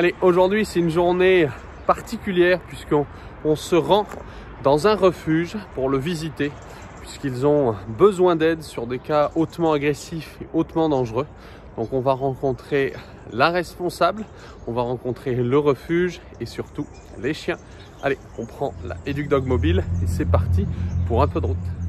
Allez, aujourd'hui c'est une journée particulière puisqu'on on se rend dans un refuge pour le visiter puisqu'ils ont besoin d'aide sur des cas hautement agressifs et hautement dangereux. Donc on va rencontrer la responsable, on va rencontrer le refuge et surtout les chiens. Allez, on prend la Educ Dog mobile et c'est parti pour un peu de route.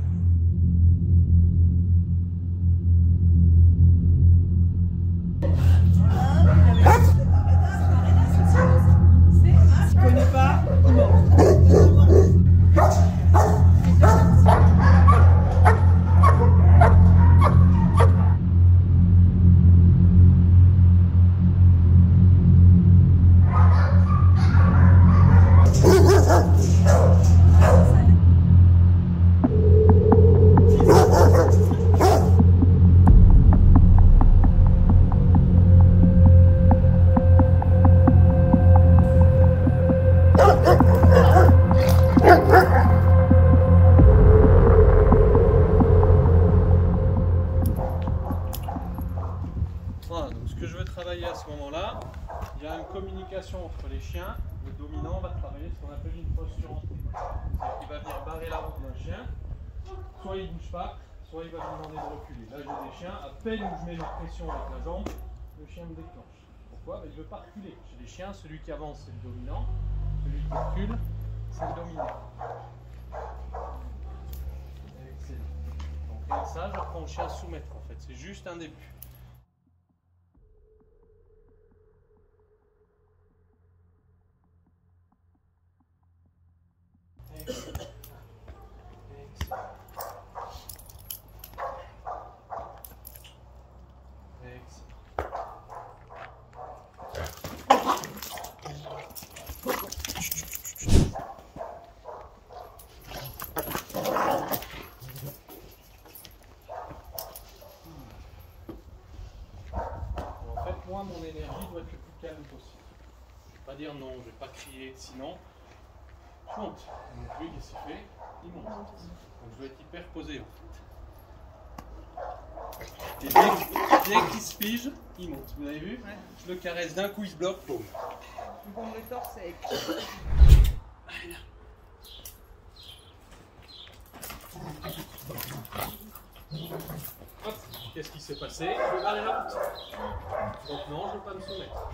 Je veux travailler à ce moment-là, il y a une communication entre les chiens. Le dominant va travailler ce qu'on appelle une posture entrée. Va venir barrer la route d'un chien. Soit il ne bouge pas, soit il va lui demander de reculer. Là, j'ai des chiens, à peine où je mets ma pression avec la jambe, le chien me déclenche. Pourquoi? Il ne veut pas reculer. Chez les chiens, celui qui avance, c'est le dominant. Celui qui recule, c'est le dominant. Excellent. Donc, avec ça, j'apprends le chien à soumettre en fait. C'est juste un début. Excellent. Excellent. Excellent. En fait, moi, mon énergie doit être le plus calme possible. Je vais pas dire non, je vais pas crier, sinon je monte. Donc lui, qu'est-ce qu'il fait Il monte. Donc je dois être hyper posé en fait. Et dès, qu'il se fige, il monte. Vous avez vu Je le caresse d'un coup, il se bloque. boum. Bon, le torse avec. Hop, qu'est-ce qui s'est passé? Je veux barrer la route. Donc non, je ne veux pas me soumettre.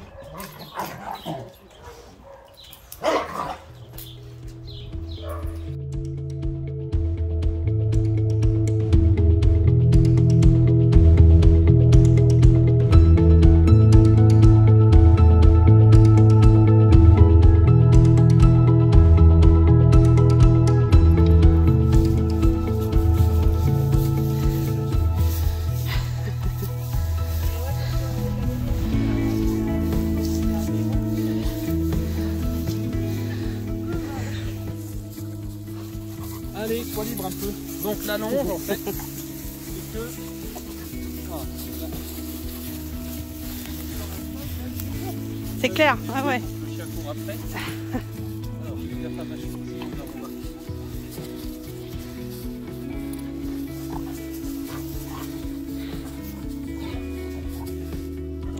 Allez, sois libre un peu. Donc la longe, en fait, c'est que. Ah, C'est clair, ah ouais. Le chien court après. Alors, fais gaffe à ma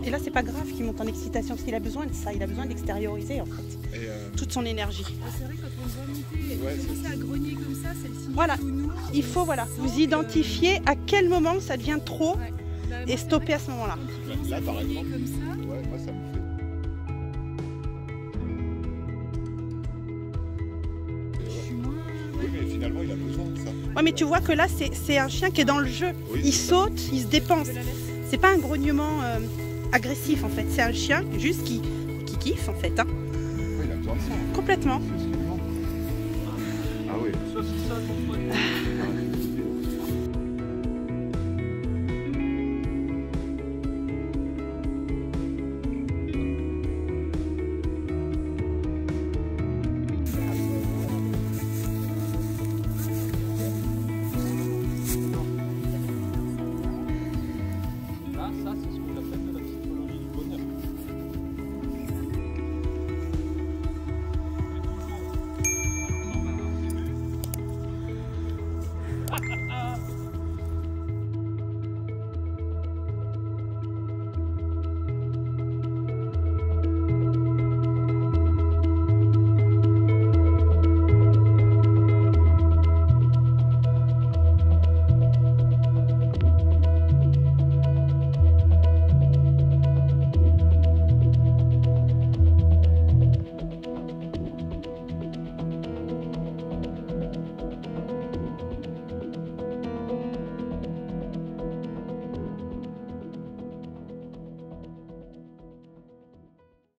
Et là, c'est pas grave qu'il monte en excitation parce qu'il a besoin de ça. Il a besoin d'extérioriser en fait Et euh, toute son énergie. C'est vrai, quand on voit monter et Ouais, commencer à grogner comme ça, c'est le signe Voilà. nous, Il faut voilà, vous que- identifier à quel moment ça devient trop Ouais. Bah, et stopper à ce moment-là. Là, par exemple. comme ça, ouais, moi ça me fait. je suis moins. Oui, mais finalement, il a besoin de ça. Ouais, mais tu vois que là, c'est c'est un chien qui est dans le jeu. Oui, Il ça. saute, il se dépense. C'est pas un grognement euh, agressif en fait. C'est un chien juste qui, qui kiffe en fait. hein. Oui, il a besoin de ça. Complètement. Ah oui.